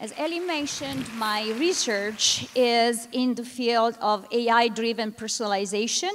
As Ellie mentioned, my research is in the field of AI-driven personalization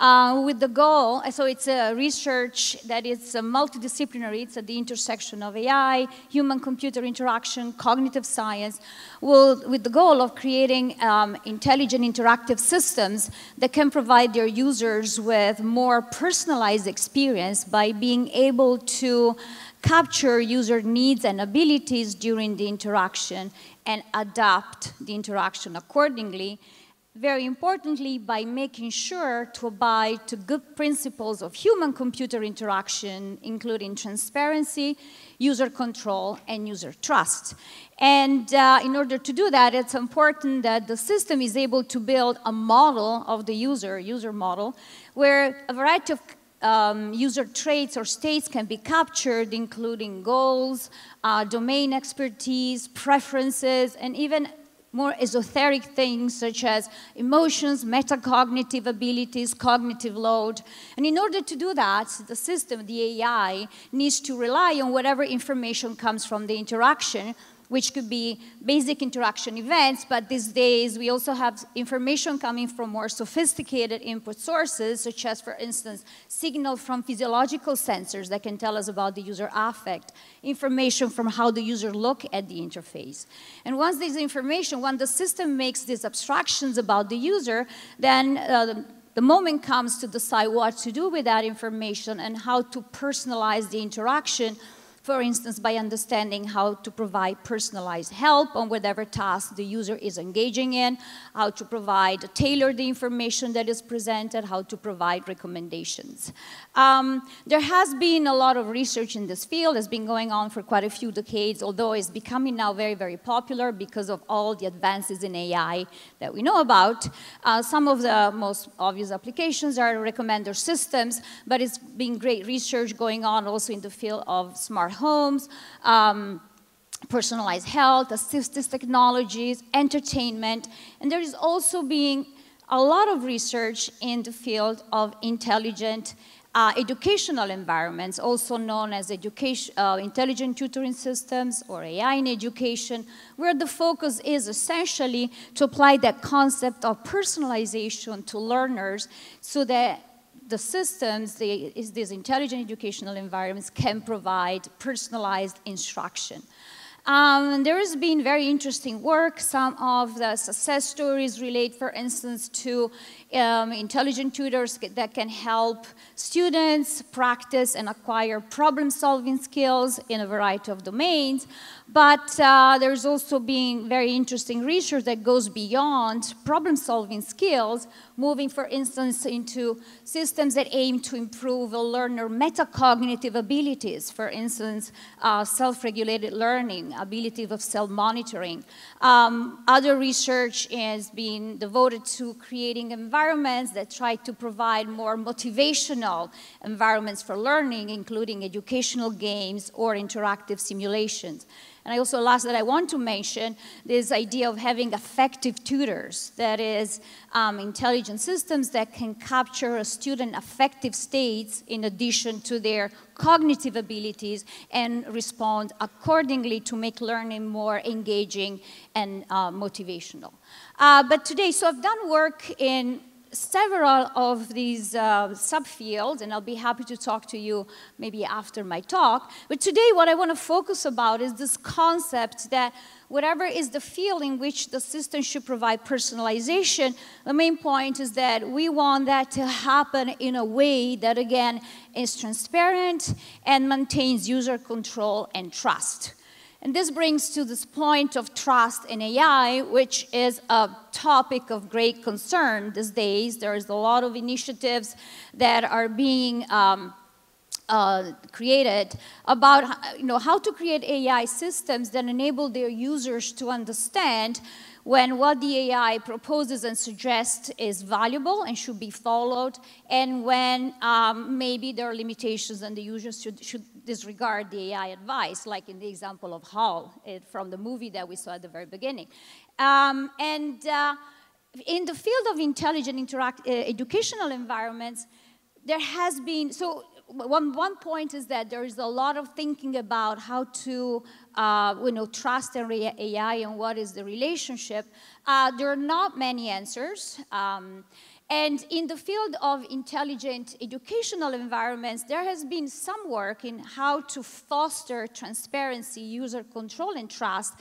uh, with the goal, so it's a research that is multidisciplinary, it's at the intersection of AI, human-computer interaction, cognitive science, will, with the goal of creating um, intelligent interactive systems that can provide their users with more personalized experience by being able to capture user needs and abilities during the interaction and adapt the interaction accordingly very importantly, by making sure to abide to good principles of human-computer interaction, including transparency, user control, and user trust. And uh, in order to do that, it's important that the system is able to build a model of the user, user model, where a variety of um, user traits or states can be captured, including goals, uh, domain expertise, preferences, and even more esoteric things such as emotions, metacognitive abilities, cognitive load. And in order to do that, the system, the AI, needs to rely on whatever information comes from the interaction which could be basic interaction events, but these days we also have information coming from more sophisticated input sources, such as, for instance, signal from physiological sensors that can tell us about the user affect, information from how the user look at the interface. And once this information, when the system makes these abstractions about the user, then uh, the moment comes to decide what to do with that information and how to personalize the interaction for instance, by understanding how to provide personalized help on whatever task the user is engaging in, how to provide tailored information that is presented, how to provide recommendations. Um, there has been a lot of research in this field. It's been going on for quite a few decades, although it's becoming now very, very popular because of all the advances in AI that we know about. Uh, some of the most obvious applications are recommender systems, but it's been great research going on also in the field of smart smart homes, um, personalized health, assistive technologies, entertainment, and there is also being a lot of research in the field of intelligent uh, educational environments, also known as education, uh, intelligent tutoring systems or AI in education, where the focus is essentially to apply that concept of personalization to learners so that the systems, the, these intelligent educational environments can provide personalized instruction. Um, there has been very interesting work. Some of the success stories relate, for instance, to um, intelligent tutors that can help students practice and acquire problem-solving skills in a variety of domains. But uh, there's also been very interesting research that goes beyond problem-solving skills, moving, for instance, into systems that aim to improve a learner metacognitive abilities, for instance, uh, self-regulated learning, ability of self-monitoring. Um, other research has been devoted to creating environments that try to provide more motivational environments for learning, including educational games or interactive simulations. And I also last that I want to mention this idea of having affective tutors, that is, um, intelligent systems that can capture a student affective states in addition to their cognitive abilities and respond accordingly to make learning more engaging and uh, motivational. Uh, but today, so I've done work in several of these uh, subfields, and I'll be happy to talk to you maybe after my talk. But today, what I want to focus about is this concept that whatever is the field in which the system should provide personalization, the main point is that we want that to happen in a way that, again, is transparent and maintains user control and trust. And this brings to this point of trust in AI, which is a topic of great concern these days. There's a lot of initiatives that are being um, uh, created about you know, how to create AI systems that enable their users to understand when what the AI proposes and suggests is valuable and should be followed, and when um, maybe there are limitations and the users should, should, disregard the AI advice, like in the example of HAL it, from the movie that we saw at the very beginning. Um, and uh, in the field of intelligent interact, uh, educational environments, there has been, so one, one point is that there is a lot of thinking about how to uh, you know, trust and AI and what is the relationship. Uh, there are not many answers. Um, and in the field of intelligent educational environments, there has been some work in how to foster transparency, user control, and trust,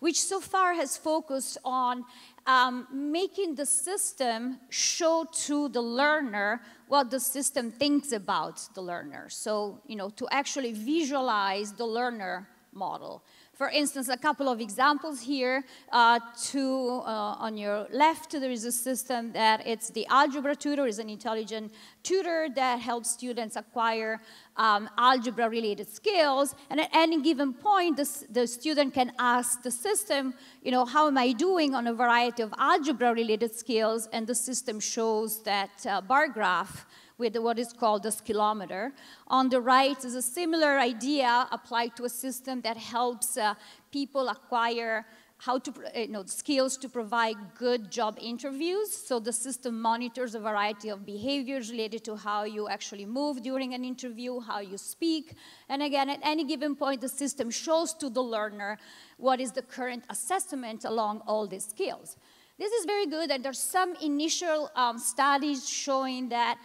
which so far has focused on um, making the system show to the learner what the system thinks about the learner. So, you know, to actually visualize the learner model. For instance, a couple of examples here. Uh, to, uh, on your left, there is a system that it's the algebra tutor, is an intelligent tutor that helps students acquire um, algebra-related skills. And at any given point, the, the student can ask the system, you know, how am I doing on a variety of algebra-related skills? And the system shows that uh, bar graph with what is called the skillometer. On the right is a similar idea applied to a system that helps uh, people acquire how to, you know, skills to provide good job interviews. So the system monitors a variety of behaviors related to how you actually move during an interview, how you speak. And again, at any given point, the system shows to the learner what is the current assessment along all these skills. This is very good, and there's some initial um, studies showing that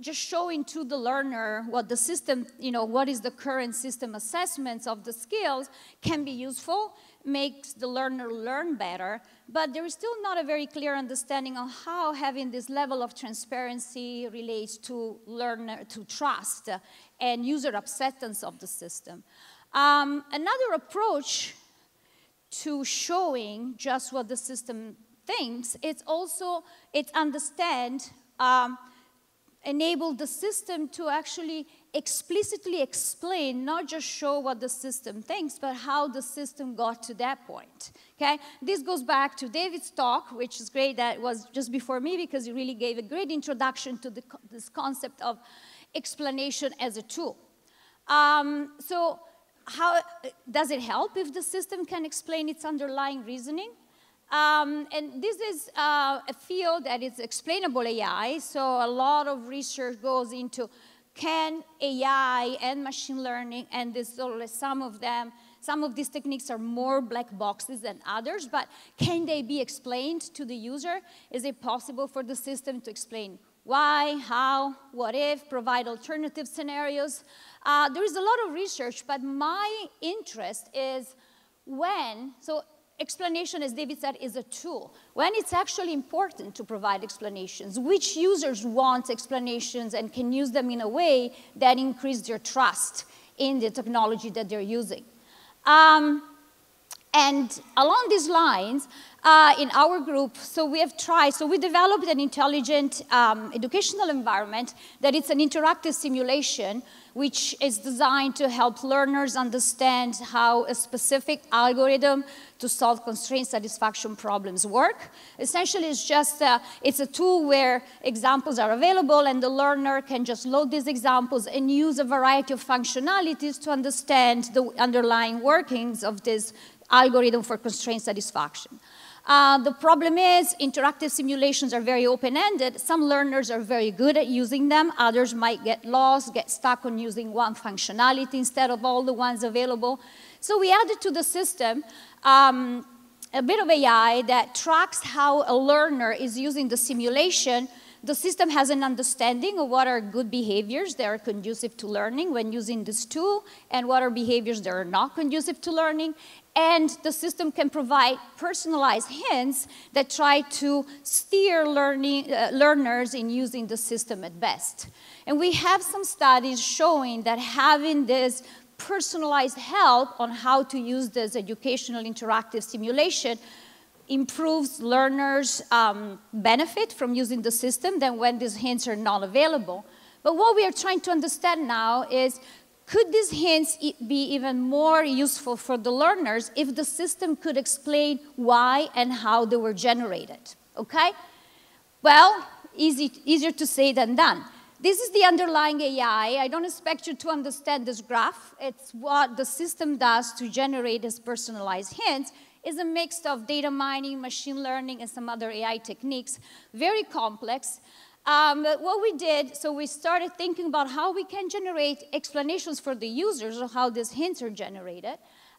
just showing to the learner what the system, you know, what is the current system assessments of the skills can be useful, makes the learner learn better, but there is still not a very clear understanding on how having this level of transparency relates to learner, to trust and user acceptance of the system. Um, another approach to showing just what the system thinks, it's also, it's understand um, enable the system to actually explicitly explain, not just show what the system thinks, but how the system got to that point. Okay? This goes back to David's talk, which is great that was just before me because he really gave a great introduction to the, this concept of explanation as a tool. Um, so how does it help if the system can explain its underlying reasoning? Um, and this is uh, a field that is explainable AI, so a lot of research goes into can AI and machine learning, and this, some of them, some of these techniques are more black boxes than others, but can they be explained to the user? Is it possible for the system to explain why, how, what if, provide alternative scenarios? Uh, there is a lot of research, but my interest is when, so explanation, as David said, is a tool. When it's actually important to provide explanations, which users want explanations and can use them in a way that increase their trust in the technology that they're using. Um, and along these lines, uh, in our group, so we have tried, so we developed an intelligent um, educational environment that it's an interactive simulation which is designed to help learners understand how a specific algorithm to solve constraint satisfaction problems work. Essentially, it's just, uh, it's a tool where examples are available and the learner can just load these examples and use a variety of functionalities to understand the underlying workings of this algorithm for constraint satisfaction. Uh, the problem is interactive simulations are very open-ended. Some learners are very good at using them. Others might get lost, get stuck on using one functionality instead of all the ones available. So we added to the system um, a bit of AI that tracks how a learner is using the simulation the system has an understanding of what are good behaviors that are conducive to learning when using this tool and what are behaviors that are not conducive to learning and the system can provide personalized hints that try to steer learning, uh, learners in using the system at best. And we have some studies showing that having this personalized help on how to use this educational interactive simulation improves learners' um, benefit from using the system than when these hints are not available. But what we are trying to understand now is could these hints be even more useful for the learners if the system could explain why and how they were generated? Okay? Well, easy, easier to say than done. This is the underlying AI. I don't expect you to understand this graph. It's what the system does to generate these personalized hints is a mix of data mining, machine learning, and some other AI techniques, very complex. Um, what we did, so we started thinking about how we can generate explanations for the users of how these hints are generated.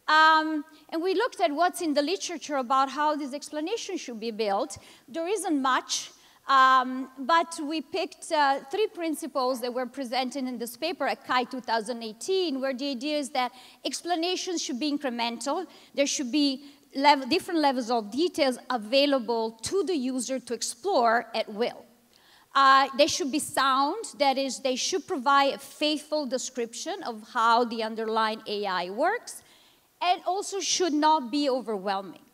Um, and we looked at what's in the literature about how these explanations should be built. There isn't much, um, but we picked uh, three principles that were presented in this paper at CHI 2018, where the idea is that explanations should be incremental. There should be level, different levels of details available to the user to explore at will. Uh, they should be sound, that is, they should provide a faithful description of how the underlying AI works, and also should not be overwhelming,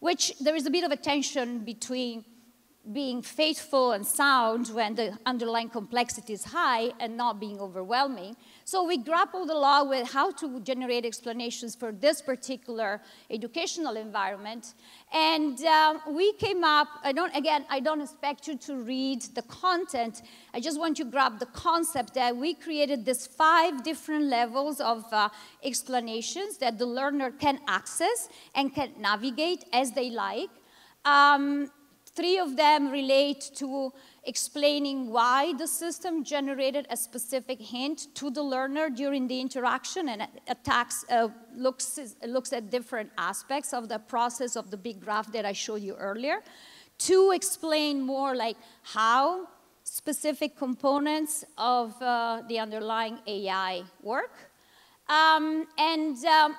which there is a bit of a tension between being faithful and sound when the underlying complexity is high and not being overwhelming. So we grappled a lot with how to generate explanations for this particular educational environment. And um, we came up, I don't, again, I don't expect you to read the content. I just want you to grab the concept that we created these five different levels of uh, explanations that the learner can access and can navigate as they like. Um, Three of them relate to explaining why the system generated a specific hint to the learner during the interaction and attacks, uh, looks, looks at different aspects of the process of the big graph that I showed you earlier. To explain more like how specific components of uh, the underlying AI work. Um, and um,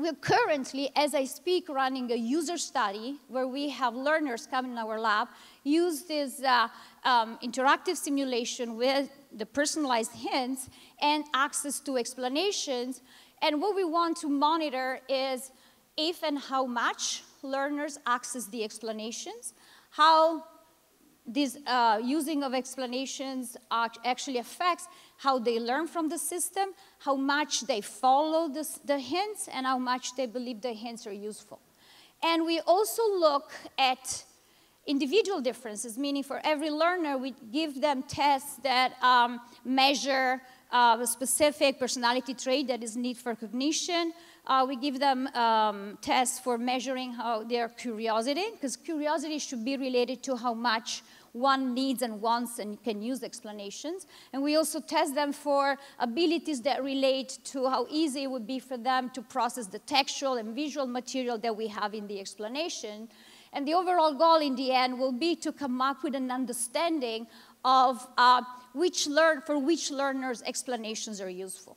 we're currently, as I speak, running a user study where we have learners come in our lab, use this uh, um, interactive simulation with the personalized hints and access to explanations. And what we want to monitor is if and how much learners access the explanations, how this uh, using of explanations actually affects how they learn from the system, how much they follow the hints, and how much they believe the hints are useful. And we also look at individual differences, meaning for every learner, we give them tests that um, measure uh, a specific personality trait that is need for cognition. Uh, we give them um, tests for measuring how their curiosity, because curiosity should be related to how much one needs and wants and can use explanations. And we also test them for abilities that relate to how easy it would be for them to process the textual and visual material that we have in the explanation. And the overall goal in the end will be to come up with an understanding of uh, which learn, for which learners explanations are useful.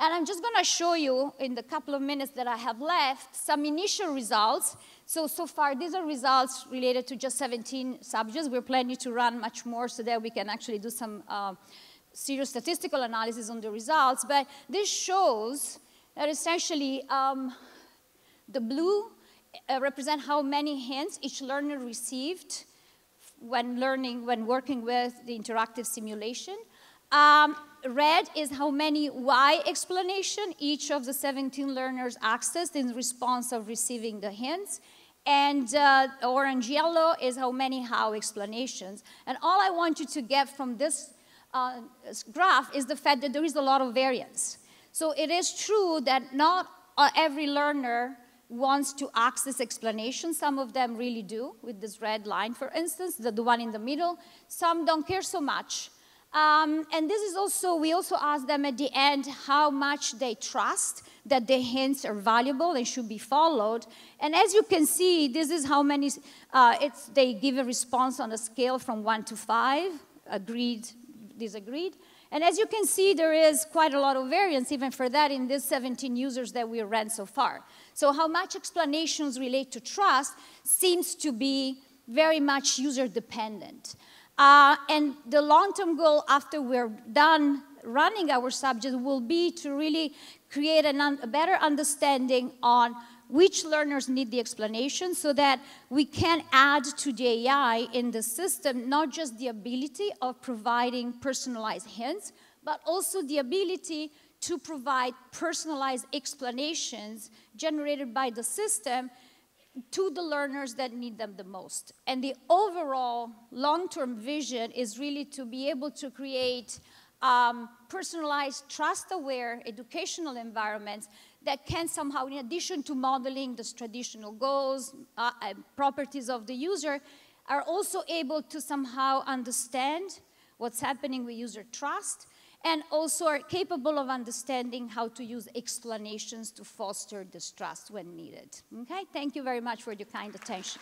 And I'm just going to show you in the couple of minutes that I have left some initial results so, so far, these are results related to just 17 subjects. We're planning to run much more so that we can actually do some uh, serious statistical analysis on the results. But this shows that essentially um, the blue uh, represent how many hints each learner received when learning, when working with the interactive simulation. Um, red is how many why explanation each of the 17 learners accessed in response of receiving the hints. And uh, orange yellow is how many how explanations. And all I want you to get from this uh, graph is the fact that there is a lot of variance. So it is true that not uh, every learner wants to access explanation. Some of them really do, with this red line, for instance, the, the one in the middle. Some don't care so much. Um, and this is also, we also ask them at the end how much they trust that the hints are valuable and should be followed. And as you can see, this is how many, uh, it's, they give a response on a scale from one to five, agreed, disagreed. And as you can see, there is quite a lot of variance even for that in these 17 users that we ran so far. So how much explanations relate to trust seems to be very much user dependent. Uh, and the long-term goal after we're done running our subject will be to really create a better understanding on which learners need the explanation so that we can add to the AI in the system not just the ability of providing personalized hints, but also the ability to provide personalized explanations generated by the system to the learners that need them the most. And the overall long-term vision is really to be able to create um, personalized, trust-aware educational environments that can somehow, in addition to modeling the traditional goals uh, and properties of the user, are also able to somehow understand what's happening with user trust and also are capable of understanding how to use explanations to foster distrust when needed. Okay, thank you very much for your kind attention.